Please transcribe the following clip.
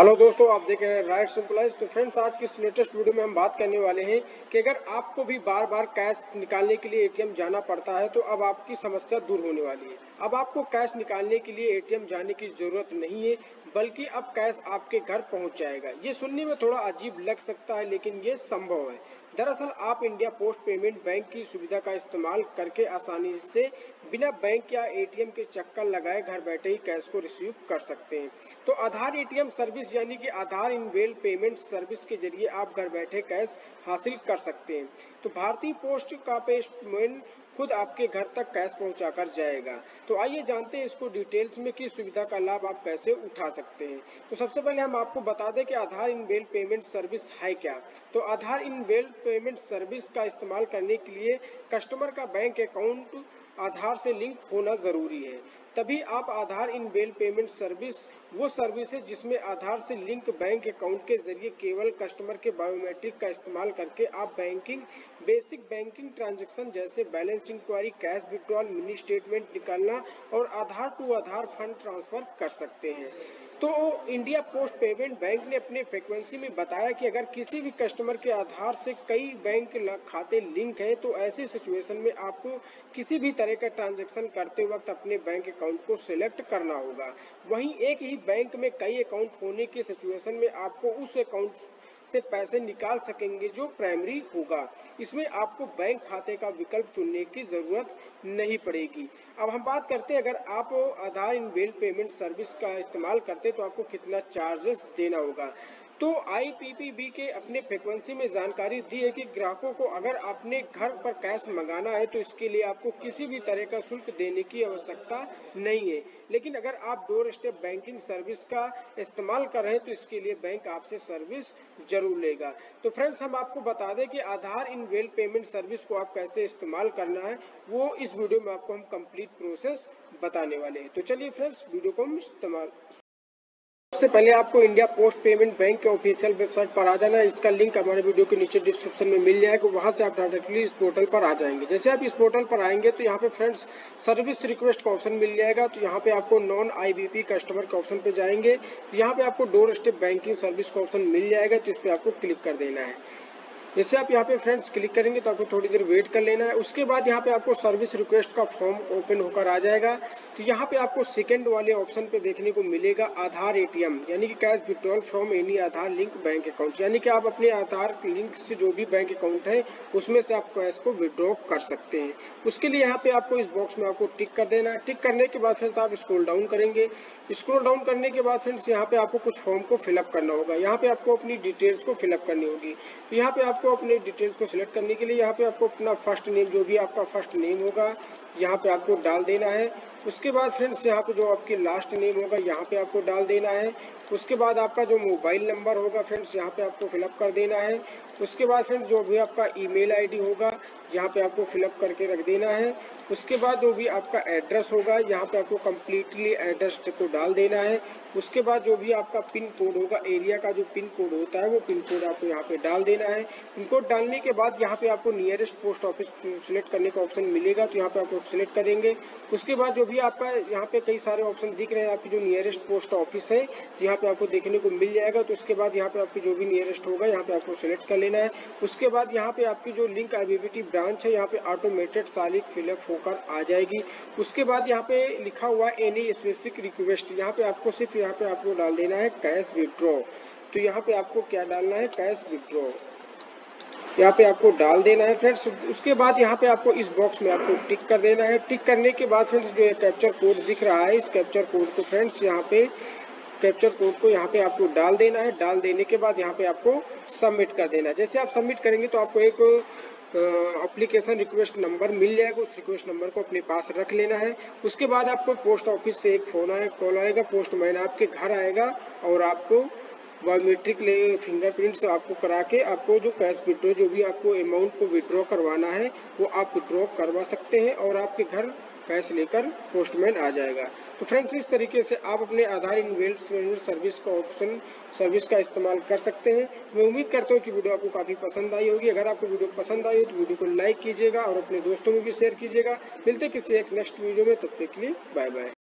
Hello दोस्तों, आप देख रहे हैं राइट सिंपलाइज। तो फ्रेंड्स, आज की इस लेटेस्ट वीडियो में हम बात करने वाले हैं कि अगर आपको भी बार बार कैश निकालने के लिए एटीएम जाना पड़ता है तो अब आपकी समस्या दूर होने वाली है। अब आपको कैश निकालने के लिए एटीएम जाने की ज़रूरत नहीं है। बल्कि अब कैश आपके घर पहुँच जाएगा। ये सुनने में थोड़ा अजीब लग सकता है, लेकिन ये संभव है। दरअसल आप इंडिया पोस्ट पेमेंट बैंक की सुविधा का इस्तेमाल करके आसानी से बिना बैंक या एटीएम के चक्कर लगाए घर बैठे ही कैश को रिसीव कर सकते हैं। तो आधार एटीएम सर्विस यानी कि आधार इनवेल पेमेंट सर्विस के ज़रिए आप घर बैठे कैश हासिल कर सकते हैं। तो भारतीय पोस्ट का पेमेंट खुद आपके घर तक कैश पहुँचा कर जाएगा। तो आइए जानते हैं इसको डिटेल्स में किस सुविधा का लाभ आप कैसे उठा सकते हैं। तो सबसे पहले हम आपको बता दें कि Aadhaar enabled payment service है क्या? तो Aadhaar enabled payment service का इस्तेमाल करने के लिए कस्टमर का बैंक अकाउंट आधार से लिंक होना ज़रूरी है। तभी आप Aadhaar enabled payment service, वो सर्विस है जिसमें आधार से लिंक बैंक अकाउंट के ज़रिए केवल कस्टमर के बायोमेट्रिक का इस्तेमाल करके आप बैंकिंग, बेसिक बैंकिंग ट्रांजैक्शन जैसे balance inquiry, cash withdrawal, mini statement निकालना और Aadhaar to Aadhaar fund transfer कर सकते हैं। तो इंडिया पोस्ट पेमेंट बैंक ने अपने फ्रिक्वेंसी में बताया कि अगर किसी भी कस्टमर के आधार से कई बैंक खाते लिंक है तो ऐसी सिचुएशन में आपको किसी भी तरह का ट्रांजैक्शन करते वक्त अपने बैंक अकाउंट को सिलेक्ट करना होगा। वहीं एक ही बैंक में कई अकाउंट होने की सिचुएशन में आपको उस अकाउंट से पैसे निकाल सकेंगे जो प्राइमरी होगा। इसमें आपको बैंक खाते का विकल्प चुनने की ज़रूरत नहीं पड़ेगी। अब हम बात करते हैं, अगर आप Aadhaar enabled payment service का इस्तेमाल करते तो आपको कितना चार्जेस देना होगा। तो आईपीपीबी के अपने फ्रिक्वेंसी में जानकारी दी है कि ग्राहकों को अगर अपने घर पर कैश मंगाना है तो इसके लिए आपको किसी भी तरह का शुल्क देने की आवश्यकता नहीं है। लेकिन अगर आप डोर स्टेप बैंकिंग सर्विस का इस्तेमाल कर रहे हैं तो इसके लिए बैंक आपसे सर्विस ज़रूर लेगा। तो फ्रेंड्स हम आपको बता दें कि Aadhaar enabled payment service को आप कैसे इस्तेमाल करना है, वो इस वीडियो में आपको हम कंप्लीट प्रोसेस बताने वाले हैं। तो चलिए फ्रेंड्स वीडियो को हम इस्तेमाल सबसे पहले आपको इंडिया पोस्ट पेमेंट बैंक के ऑफिशियल वेबसाइट पर आ जाना है। इसका लिंक हमारे वीडियो के नीचे डिस्क्रिप्शन में मिल जाएगा। वहाँ से आप डायरेक्टली इस पोर्टल पर आ जाएँगे। जैसे आप इस पोर्टल पर आएँगे तो यहाँ पे फ्रेंड्स सर्विस रिक्वेस्ट का ऑप्शन मिल जाएगा। तो यहाँ पे आपको नॉन आईबीपी कस्टमर के ऑप्शन पे जाएँगे। तो यहाँ पे आपको डोर स्टेप बैंकिंग सर्विस का ऑप्शन मिल जाएगा। तो इस पर आपको क्लिक कर देना है। जैसे आप यहाँ पे फ्रेंड्स क्लिक करेंगे तो आपको थोड़ी देर वेट कर लेना है। उसके बाद यहाँ पे आपको सर्विस रिक्वेस्ट का फॉर्म ओपन होकर आ जाएगा। तो यहाँ पे आपको सेकंड वाले ऑप्शन पे देखने को मिलेगा आधार एटीएम यानी कि cash withdrawal from any Aadhaar link bank account यानी कि आप अपने आधार लिंक से जो भी बैंक अकाउंट है, उसमें से आप कैश को विड्रॉ कर सकते हैं। उसके लिए यहाँ पे आपको इस बॉक्स में आपको टिक कर देना है। टिक करने के बाद फ्रेंड्स आप स्क्रोल डाउन करेंगे। स्क्रोल डाउन करने के बाद फ्रेंड्स यहाँ पे आपको कुछ फॉर्म को फिलअप करना होगा। यहाँ पे आपको अपनी डिटेल्स को फिलअप करनी होगी। तो यहाँ पे आप आपको अपने डिटेल्स को सिलेक्ट करने के लिए यहाँ पे आपको अपना फ़र्स्ट नेम जो भी आपका फ़र्स्ट नेम होगा, यहाँ पे आपको डाल देना है। उसके बाद फ्रेंड्स यहाँ पे जो आपके लास्ट नेम होगा, यहाँ पे आपको डाल देना है। उसके बाद आपका जो मोबाइल नंबर होगा फ्रेंड्स यहाँ पे आपको फिलअप कर देना है। उसके बाद फ्रेंड्स जो भी आपका ईमेल आईडी होगा, यहाँ पे आपको फिलअप करके रख देना है। उसके बाद जो भी आपका एड्रेस होगा यहाँ पे आपको कम्प्लीटली एड्रेस को डाल देना है उसके बाद जो भी आपका पिन कोड होगा एरिया का जो पिन कोड होता है वो पिन कोड आपको यहाँ पे डाल देना है पिन कोड डालने के बाद यहाँ पे आपको नियरेस्ट पोस्ट ऑफ़िस सिलेक्ट करने का ऑप्शन मिलेगा तो यहाँ पे आपको सिलेक्ट करेंगे उसके बाद जो भी आपका यहाँ पे कई सारे ऑप्शन दिख रहे हैं आपकी जो नियरेस्ट पोस्ट ऑफ़िस है तो यहाँ पे आपको देखने को मिल जाएगा तो उसके बाद यहाँ पे आपकी जो भी नियरेस्ट होगा यहाँ पे आपको सिलेक्ट कर लेना है उसके बाद यहाँ पे आपकी जो लिंक आईबीबीटी ब्रांच है यहाँ पे ऑटोमेटेड सारी फिलअप होकर आ जाएगी। उसके बाद यहाँ पे लिखा हुआ एनी स्पेसिफिक रिक्वेस्ट यहाँ पे आपको सिर्फ़ यहाँ पे आपको डाल देना है कैश विड्रॉ तो यहाँ पे आपको क्या डालना है कैश विड्रॉ यहाँ पे आपको डाल देना है फ्रेंड्स उसके बाद यहाँ पे आपको इस बॉक्स में आपको टिक कर देना है। टिक करने के बाद फ्रेंड्स जो कैप्चर कोड दिख रहा है, इस कैप्चर कोड को फ्रेंड्स यहाँ पे कैप्चर कोड को यहाँ पे आपको डाल देना है। डाल देने के बाद यहाँ पे आपको सबमिट कर देना है। जैसे आप सबमिट करेंगे तो आपको एक अप्लीकेशन रिक्वेस्ट नंबर मिल जाएगा, उस रिक्वेस्ट नंबर को अपने पास रख लेना है। उसके बाद आपको पोस्ट ऑफ़िस से एक फ़ोन आएगा कॉल आएगा पोस्टमैन आपके घर आएगा और आपको बायोमेट्रिक ले फिंगरप्रिंट से आपको करा के आपको जो कैश विड्रॉ जो भी आपको अमाउंट को विड्रॉ करवाना है, वो आप विड्रॉ करवा सकते हैं और आपके घर कैश लेकर पोस्टमैन आ जाएगा। तो फ्रेंड्स, इस तरीके से आप अपने आधार इन्वेस्टमेंट सर्विस का ऑप्शन, सर्विस का इस्तेमाल कर सकते हैं। मैं उम्मीद करता हूँ कि वीडियो आपको काफ़ी पसंद आई होगी। अगर आपको वीडियो पसंद आई हो तो वीडियो को लाइक कीजिएगा और अपने दोस्तों में भी शेयर कीजिएगा। मिलते किसी एक नेक्स्ट वीडियो में, तब तक के लिए बाय बाय